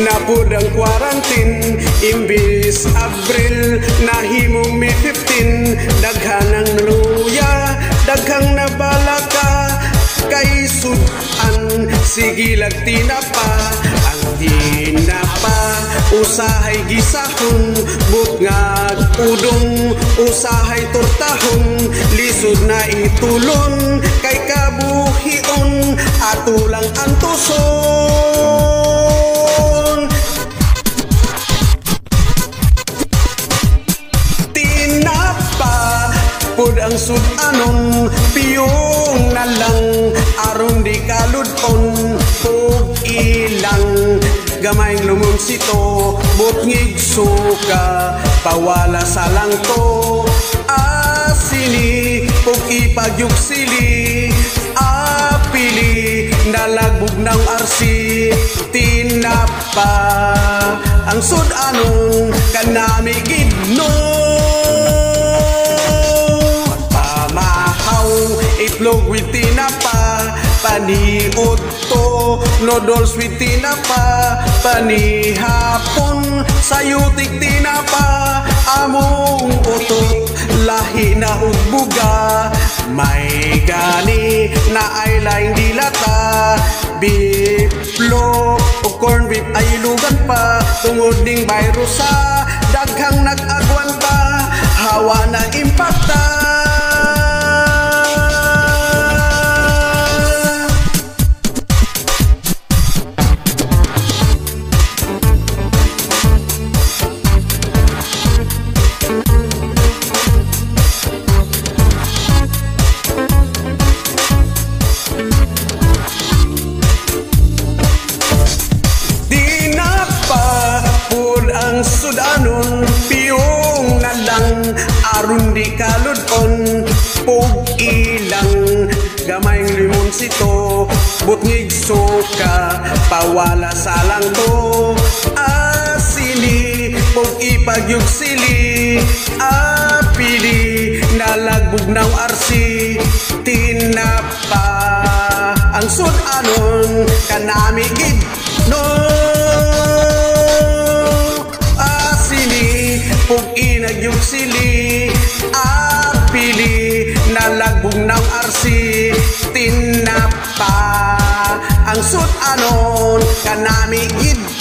napud ang quarantine. Imbis Abril nahimong May 15 daghan ang luya daghang nabalaka. Kay sudan sige lagtina pa ang tinapa usahay gisahon. Butngag udong usahay tortahon. Lisod na itulon kay kabuhion atulang ang tuson. Tinapa pud ang sudanon piyong na lang. Aron di kaludon ug ilang. Gamayng lumonsito butngig suka. Pawala sa langto asini ug ipagyugsili ng arsi tinapa ang sudanon kanami gidno? Pamahaw itlog with tinapa paniot to noodles with tinapa panihapon sayutik tinapa among utot lahi na ugbuga may gani na ay laing dilata tungod ning virusa daghang nag-agwanta ang sudanon piyong na lang aron di kaludon pug ilang gamayng limon sito butngig suka pawala sa lang to. Asili pug ipagyugsili apili nalagbog ng arsi tinapa. Ang sudanon kanami gid no pug inagyog sili apili nalagbog ng arsi. Tinapa ang sudanon kanami gid gid gid